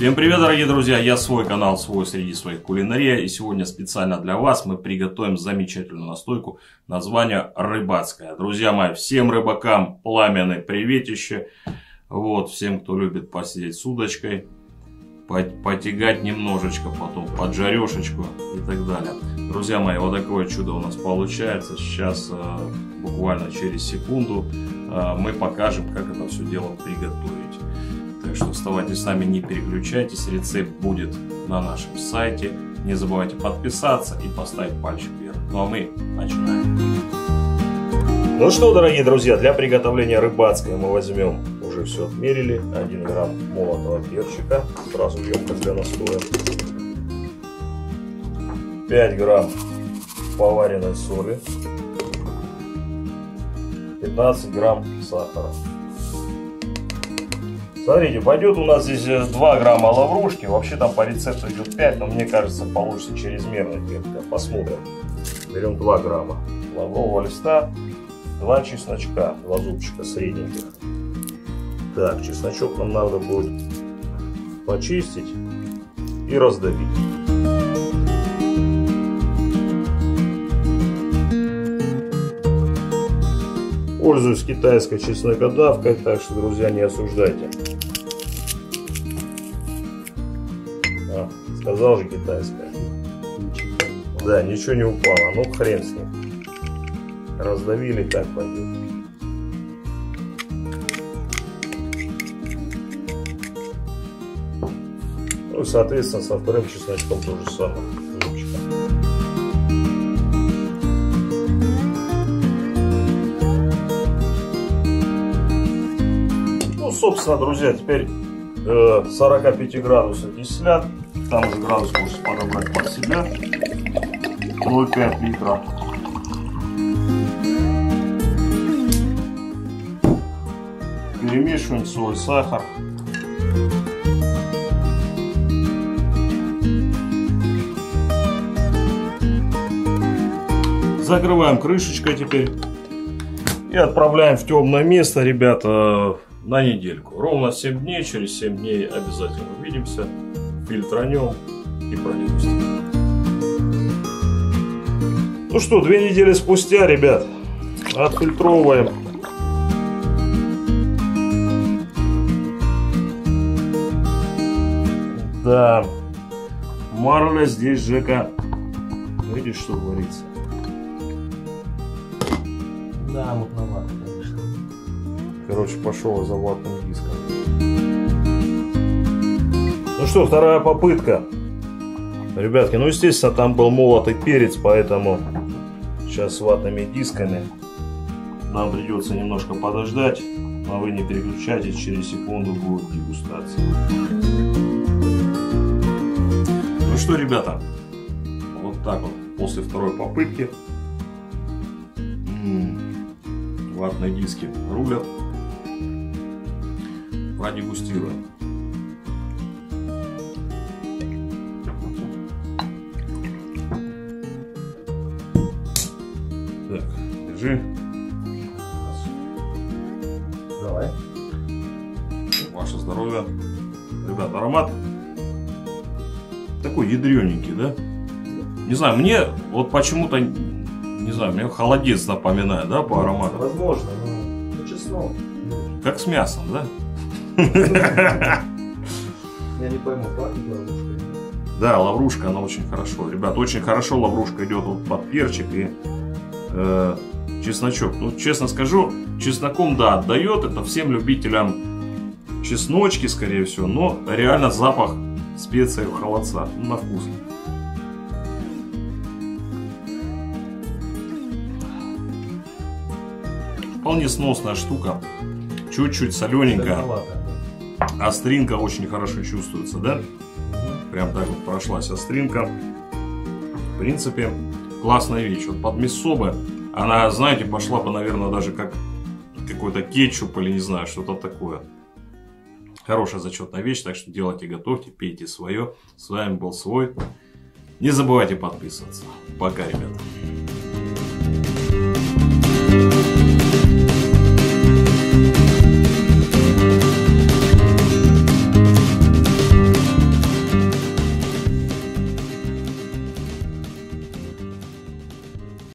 Всем привет, дорогие друзья! Я свой канал, свой среди своих кулинария. И сегодня специально для вас мы приготовим замечательную настойку. Название рыбацкая. Друзья мои, всем рыбакам пламенное приветище. Вот, всем, кто любит посидеть с удочкой, потягать немножечко, потом под жарешечку и так далее. Друзья мои, вот такое чудо у нас получается. Сейчас, э, буквально через секунду, э, мы покажем, как это все дело приготовить. Так что оставайтесь с нами, не переключайтесь. Рецепт будет на нашем сайте. Не забывайте подписаться и поставить пальчик вверх. Ну а мы начинаем. Ну что, дорогие друзья, для приготовления рыбацкой мы возьмем, уже все отмерили, 1 грамм молотого перчика, сразу емкость для настоя, 5 грамм поваренной соли, 15 грамм сахара. Смотрите, пойдет у нас здесь 2 э, грамма лаврушки. Вообще там по рецепту идет 5, но мне кажется получится чрезмерно крепко. Посмотрим. Берем 2 грамма лаврового листа, 2 чесночка, 2 зубчика средненьких. Так, чесночок нам надо будет почистить и раздавить. Пользуюсь китайской чеснокодавкой, так что, друзья, не осуждайте. А, сказал же китайская. Да, ничего не упало, ну хрен с ним. Раздавили, так пойдет. Ну соответственно, со вторым чесночком то же самое. собственно, друзья, теперь э, 45 градусов кислят. Там уже градус можете подобрать под себя. 0,5 литра. Перемешиваем соль, сахар. Закрываем крышечкой теперь. И отправляем в темное место, ребята, на недельку. Ровно 7 дней, через 7 дней обязательно увидимся, фильтранем и продегустируем. Ну что, две недели спустя, ребят, отфильтровываем. Да, марля здесь, Жека, видишь, что говорится? Да, мутновато. Короче, пошел за ватным диском. Ну что, вторая попытка. Ребятки, ну естественно там был молотый перец, поэтому сейчас с ватными дисками нам придется немножко подождать. Но вы не переключайтесь, через секунду будет дегустация. Ну что, ребята, вот так вот после второй попытки ватные диски рулят продегустируем. Так, держи. Давай. Ваше здоровье. Ребят, аромат такой ядрененький, да? Не знаю, мне вот почему-то, не знаю, мне холодец напоминает, да, по аромату? Возможно, но чеснок. Как с мясом, да? Я не пойму, пахнет лаврушка? Да, лаврушка, она очень хорошо. Ребят, очень хорошо лаврушка идет вот под перчик и э, чесночок. Ну, честно скажу, чесноком, да, отдает. Это всем любителям чесночки, скорее всего. Но реально запах специи холодца. Ну, на вкус. Вполне сносная штука. Чуть-чуть солененькая. Остринка очень хорошо чувствуется, да? Прям так вот прошлась остринка. В принципе, классная вещь. Вот под мисобы она, знаете, пошла бы, наверное, даже как какой-то кетчуп или не знаю, что-то такое. Хорошая зачетная вещь, так что делайте, готовьте, пейте свое. С вами был Свой. Не забывайте подписываться. Пока, ребята.